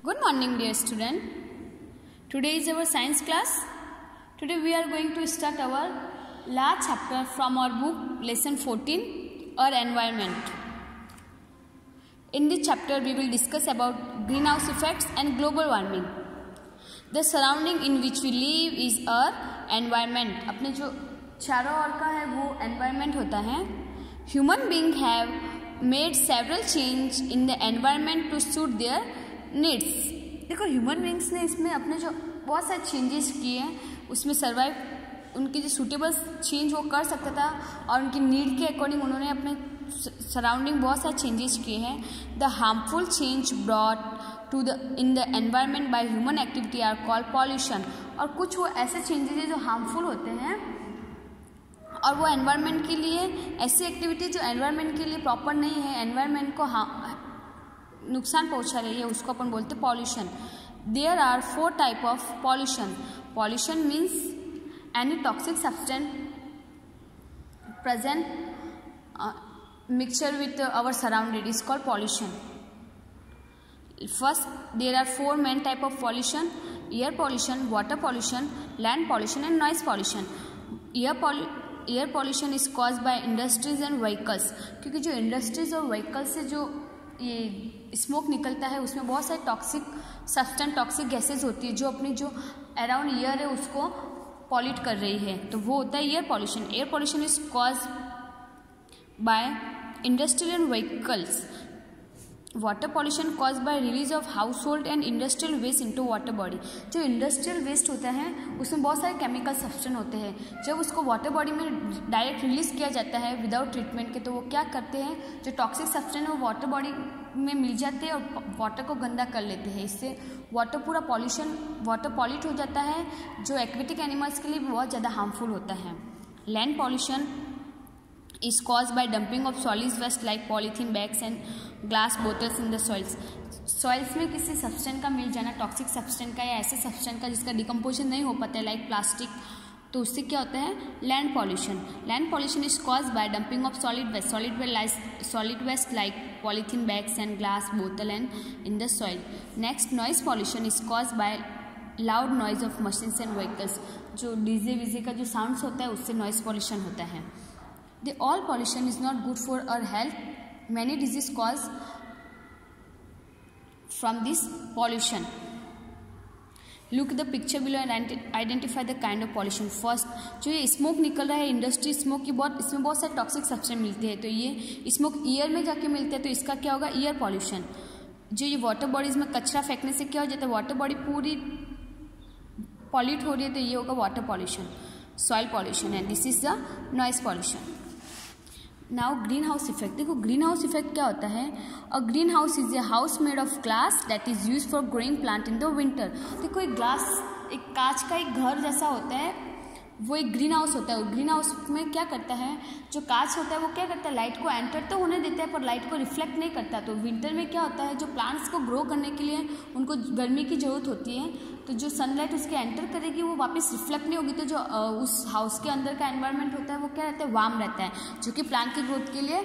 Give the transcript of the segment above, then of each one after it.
Good morning, dear student. Today is our science class. Today we are going to start our last chapter from our book, lesson 14, Our Environment. In this chapter, we will discuss about greenhouse effects and global warming. The surrounding in which we live is our environment. अपने जो चारों ओर का है वो environment होता है Human beings have made several change in the environment to suit their needs. देखो human beings ने इसमें अपने जो बहुत सारे चेंजेस किए हैं, उसमें सर्वाइव उनके जो सूटेबल चेंज वो कर सकता था और उनकी नीड के अकॉर्डिंग उन्होंने अपने सराउंडिंग बहुत सारे चेंजेस किए हैं the harmful change broad to the in the environment by human activity are call pollution और कुछ वो ऐसे चेंजेस हैं जो हार्मफुल होते हैं और वो एनवायरनमेंट के लिए, ऐसी एक्टिविटी जो एनवायरनमेंट के लिए प्रॉपर नहीं है एनवायरनमेंट को नुकसान पहुँचा रही है, उसको अपन बोलते pollution there are four type of pollution pollution means any toxic substance present mixture with our surrounded is called pollution first there are four main type of pollution air pollution water pollution land pollution and noise pollution air air pollution is cause by industries and vehicles क्योंकि जो industries और vehicles से जो ये smoke निकलता है, उसमें बहुत सारे टॉक्सिक सस्टेंट टॉक्सिक गैसेज होती है जो अपनी जो अराउंड ईयर है, उसको पॉल्यूट कर रही है। तो वो होता है air pollution air pollution is cause by industrial vehicles water pollution cause by release of household and industrial waste into water body जो इंडस्ट्रियल वेस्ट होता है, उसमें बहुत सारे केमिकल सब्सटेंस होते हैं। जब उसको वाटर बॉडी में डायरेक्ट रिलीज़ किया जाता है विदाउट ट्रीटमेंट के तो वो क्या करते हैं? जो टॉक्सिक सब्सटेंस वो वाटर बॉडी में मिल जाते हैं और वाटर को गंदा कर लेते हैं। इससे वाटर पूरा पॉल्यूशन वाटर पॉल्यूट हो जाता है, जो एक्वेटिक एनिमल्स के लिए बहुत ज़्यादा हार्मफुल होता है। Land pollution is caused by dumping of solids waste like polythene bags and glass bottles in the soils. Soils में किसी सब्सटेंट का मिल जाना टॉक्सिक सब्सटेंट का या ऐसे सब्सटेंट का जिसका डिकम्पोजिशन नहीं हो पाता है लाइक प्लास्टिक तो उससे क्या होता है? Land pollution land pollution is cause by dumping of solid waste solid waste solid waste like polythene bags and glass बोतल and in the soil next noise pollution is cause by loud noise of machines and vehicles जो DJ VJ का जो sounds होता है, उससे noise pollution होता है. The all pollution is not good for our health. Many diseases cause from this pollution. Look the picture below and identify the kind of pollution. First, जो ये smoke निकल रहा है इंडस्ट्री स्मोक की बहुत इसमें बहुत सारे टॉक्सिक सब्सटेंस मिलते हैं। तो ये स्मोक ईयर में जाके मिलते हैं तो इसका क्या होगा? ईयर पॉल्यूशन जो ये वाटर बॉडीज में कचरा फेंकने से क्या हो जाता है? वाटर बॉडी पूरी पॉल्यूट हो रही है तो ये होगा वाटर पॉल्यूशन सॉइल पॉल्यूशन है this is the noise pollution now greenhouse effect देखो ग्रीन हाउस इफ़ेक्ट क्या होता है? A greenhouse is a house made of glass that is use for growing plant in the winter देखो, एक glass एक कांच का एक घर जैसा होता है वो एक ग्रीन हाउस होता है। ग्रीन हाउस में क्या करता है? जो कांच होता है, वो क्या करता है? लाइट को एंटर तो होने देता है, पर लाइट को रिफ्लेक्ट नहीं करता। तो विंटर में क्या होता है? जो प्लांट्स को ग्रो करने के लिए उनको गर्मी की ज़रूरत होती है तो जो सनलाइट उसके एंटर करेगी, वो वापस रिफ्लेक्ट नहीं होगी। तो जो उस हाउस के अंदर का एनवायरनमेंट होता है, वो क्या रहता है? वार्म रहता है, जो कि प्लांट की ग्रोथ के लिए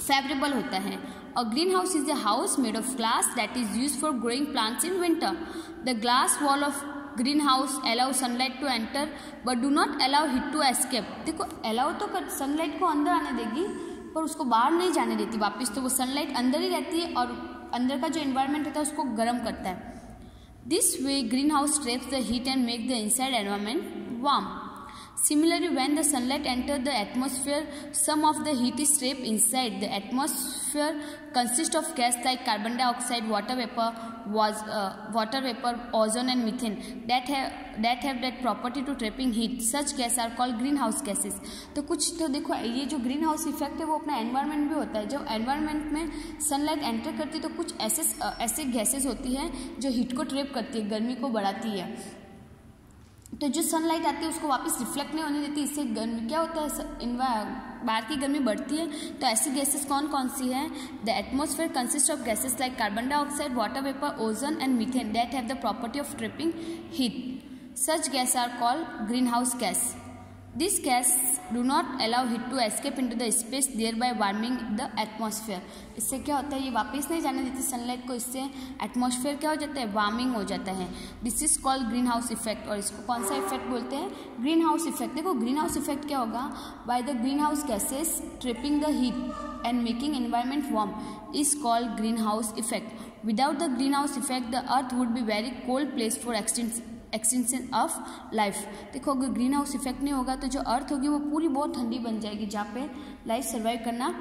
फेवरेबल होता है। A greenhouse is a house made of glass that is use for growing plants in winter the glass wall of greenhouse allow sunlight to enter but do not allow heat to escape देखो allow तो कर sunlight को अंदर आने देगी, पर उसको बाहर नहीं जाने देती वापस तो वो सनलाइट अंदर ही रहती है और अंदर का जो इन्वायरमेंट होता है उसको गर्म करता है। This way greenhouse traps the heat and make the inside environment warm Similarly, when the sunlight enters the atmosphere, some of the heat is trapped inside. The atmosphere consists of gas like carbon dioxide, water vapor, was, uh, water vapor, ozone and methane that have that have that property to trapping heat. Such gas are called greenhouse gases. तो कुछ तो देखो ये जो greenhouse effect है वो अपना environment भी होता है जब एनवायरनमेंट में सनलाइट एंटर करती है तो कुछ ऐसे ऐसे गैसेज होती हैं जो हीट को ट्रेप करती है गर्मी को बढ़ाती है तो जो सनलाइट आती है, उसको वापस रिफ्लेक्ट नहीं होने देती, इससे गर्मी, क्या होता है बाहर की गर्मी बढ़ती है तो ऐसी गैसेस कौन कौन सी हैं? The atmosphere consist of gases like carbon dioxide water vapour ozone and methane that have the property of trapping heat such gas are called greenhouse gas this gas do not allow heat to escape into the space thereby warming the atmosphere इससे क्या होता है? ये वापस नहीं जाने देती sunlight को, इससे एटमोसफेयर क्या हो जाता है? वार्मिंग हो जाता है। This is called greenhouse effect और इसको कौन सा इफ़ेक्ट बोलते हैं? ग्रीन हाउस इफ़ेक्ट देखो ग्रीन हाउस इफ़ेक्ट क्या होगा? By the greenhouse gases trapping the heat and making environment warm is called greenhouse effect without the greenhouse effect the earth would be very cold place for existence extension of life देखो, अगर greenhouse effect नहीं होगा तो जो अर्थ होगी वो पूरी बहुत ठंडी बन जाएगी, जहाँ पे लाइफ सर्वाइव करना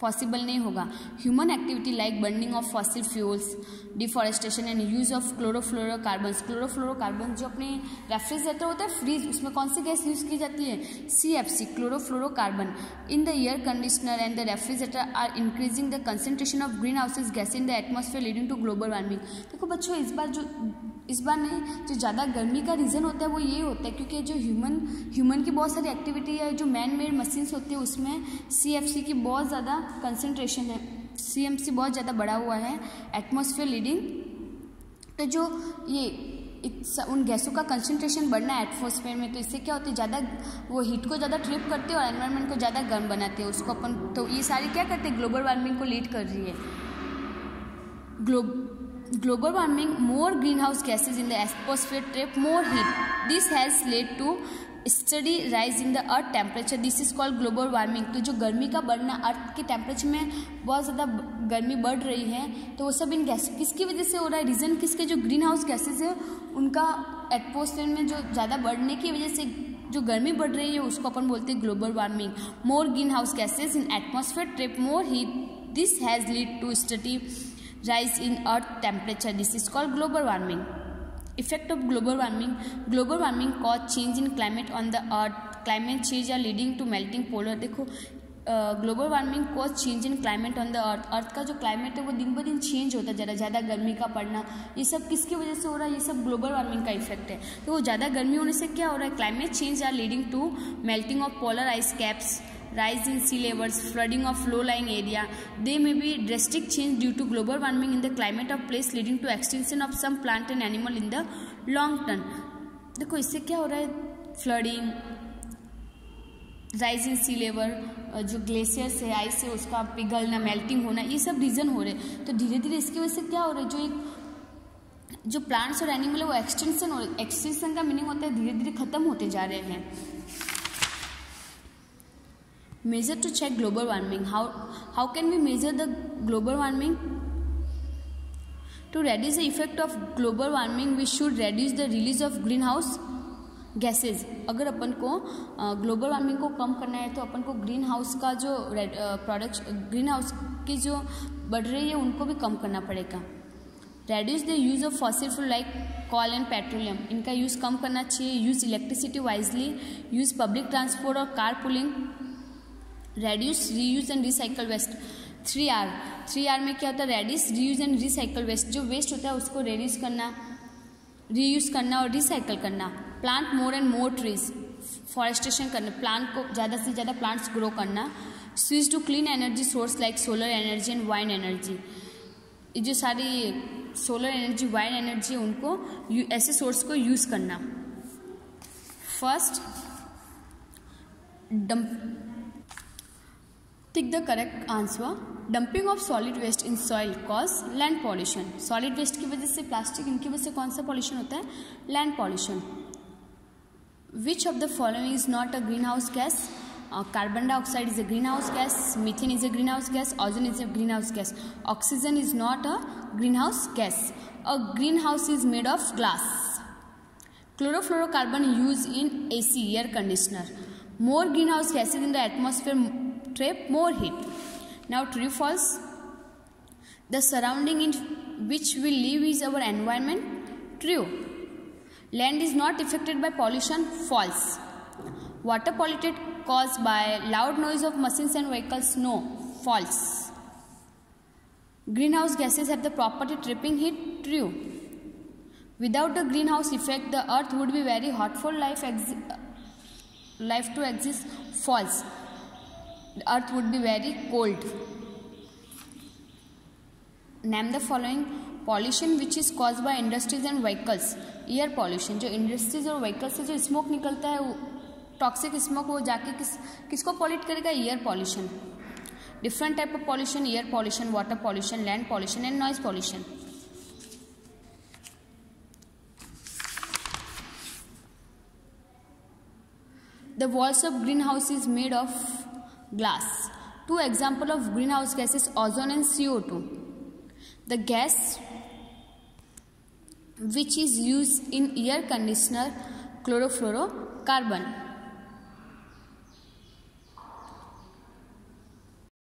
पॉसिबल नहीं होगा। Human activity like burning of fossil fuels deforestation and use of chlorofluorocarbon chlorofluorocarbon जो अपने रेफ्रिजरेटर होता है फ्रीज उसमें कौन सी गैस यूज़ की जाती है? C F C chlorofluorocarbon in the air conditioner and the refrigerator are increasing the concentration of greenhouses gas in the atmosphere leading to global warming देखो, बच्चों, इस बार जो इस बार नहीं, जो ज़्यादा गर्मी का रीज़न होता है वो ये होता है, क्योंकि जो ह्यूमन ह्यूमन की बहुत सारी एक्टिविटी है, जो मैन मेड मशीन्स होती है, उसमें सीएफसी की बहुत ज़्यादा कंसनट्रेशन है। सी बहुत ज़्यादा बढ़ा हुआ है एटमोसफेयर लीडिंग तो जो ये उन गैसों का कंसनट्रेशन बढ़ना है एटमोसफेयर में तो इससे क्या होती है, ज़्यादा वो हीट को ज़्यादा ट्रिप करते हैं और एनवायरनमेंट को ज़्यादा गर्म बनाते हैं, उसको अपन तो ये सारी क्या करते हैं ग्लोबल वार्मिंग को लीड कर रही है। Globe global warming, more greenhouse gases in the atmosphere trap more heat. This has led to steady rise in the earth temperature this is called global warming तो जो गर्मी का बढ़ना अर्थ के टेम्परेचर में बहुत ज़्यादा गर्मी बढ़ रही है तो वो सब इन गैस किसकी वजह से हो रहा है? रीज़न किसके? जो ग्रीन हाउस गैसेज है, उनका एटमोसफेयर में जो ज़्यादा बढ़ने की वजह से जो गर्मी बढ़ रही है, उसको अपन बोलते हैं global warming more greenhouse gases in atmosphere trap more heat this has lead to steady rise in earth temperature this is called global warming effect of global warming global warming cause change in climate on the earth climate change are leading to melting polar देखो global warming cause change in climate on the earth earth का जो climate है वो दिन ब दिन change होता है ज़रा ज़्यादा गर्मी का पड़ना ये सब किसकी वजह से हो रहा है ये सब ग्लोबल वार्मिंग का इफ़ेक्ट है तो वो ज़्यादा गर्मी होने से क्या हो रहा है climate change are leading to melting of polar ice caps rise in sea levels, flooding of low-lying area. There may be drastic change due to global warming in the climate of place leading to extinction of some plant and animal in the long term. देखो इससे क्या हो रहा है flooding rise in sea level जो glaciers है ice है उसका पिघलना मेल्टिंग होना ये सब रीज़न हो रहे हैं तो धीरे धीरे इसकी वजह से क्या हो रहा है जो एक जो प्लांट्स और एनिमल है वो एक्सटेंशन हो एक्सटेंशन का मीनिंग होता है धीरे धीरे खत्म होते जा रहे हैं measure to check global warming. How how can we measure the global warming? To reduce the effect of global warming, we should reduce the release of greenhouse gases अगर अपन को ग्लोबल वार्मिंग को कम करना है तो अपन को ग्रीन हाउस का जो प्रोडक्ट ग्रीन हाउस की जो बढ़ रही है, उनको भी कम करना पड़ेगा। Reduce the use of fossil fuel like coal and petroleum इनका यूज़ कम करना चाहिए। Use electricity wisely use public transport और car pooling reduce reuse and recycle waste three R three R में क्या होता है? Reduce reuse and recycle waste जो वेस्ट होता है, उसको रेड्यूस करना रीयूज करना और रिसाइकल करना. Plant more and more trees forestation करना. प्लांट को ज़्यादा से ज़्यादा प्लांट्स ग्रो करना. Switch to clean energy source like solar energy and wind energy ये जो सारी सोलर एनर्जी वाइन एनर्जी उनको ऐसे सोर्स को यूज़ करना. First dump Tick the correct answer. Dumping of solid waste in soil cause land pollution. Solid waste की वजह से प्लास्टिक इनकी वजह से कौन सा पॉल्यूशन होता है land pollution which of the following is not a greenhouse gas carbon dioxide is a greenhouse gas methane is a greenhouse gas ozone is a greenhouse gas oxygen is not a greenhouse gas a greenhouse is made of glass chlorofluorocarbon used in ac air conditioner more greenhouse gases in the atmosphere trap more heat. Now true false. The surrounding in which we live is our environment. True. Land is not affected by pollution. False. Water polluted caused by loud noise of machines and vehicles. No. False. Greenhouse gases have the property trapping heat. True. Without the greenhouse effect, the earth would be very hot for life, life to exist. False earth would be very cold name the following pollution which is cause by industries and vehicles air pollution जो industries और vehicles से जो smoke निकलता है toxic smoke वो जाके किस, किसको पॉल्यूट करेगा? Air pollution different type of pollution air pollution water pollution land pollution and noise pollution the walls of greenhouse is made of glass. Two example of greenhouse gases ozone and CO2. The gas which is used in air conditioner chlorofluorocarbon